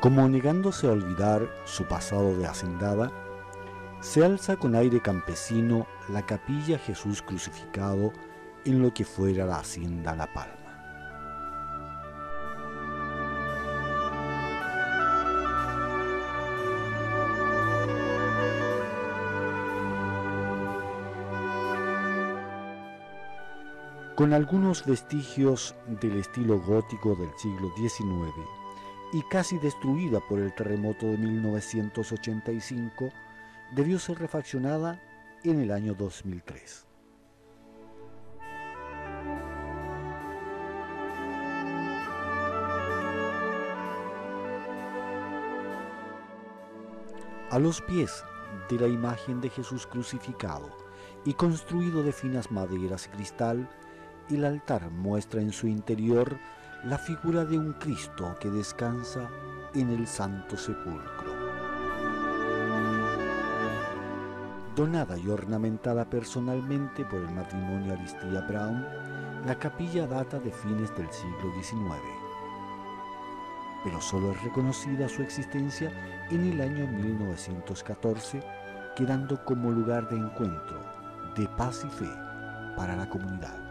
Como negándose a olvidar su pasado de hacendada, se alza con aire campesino la capilla Jesús crucificado en lo que fuera la hacienda La Palma. Con algunos vestigios del estilo gótico del siglo XIX y casi destruida por el terremoto de 1985, debió ser refaccionada en el año 2003. A los pies de la imagen de Jesús crucificado y construido de finas maderas y cristal, el altar muestra en su interior la figura de un Cristo que descansa en el Santo Sepulcro. Donada y ornamentada personalmente por el matrimonio Aristía Brown, la capilla data de fines del siglo XIX, pero solo es reconocida su existencia en el año 1914, quedando como lugar de encuentro, de paz y fe para la comunidad.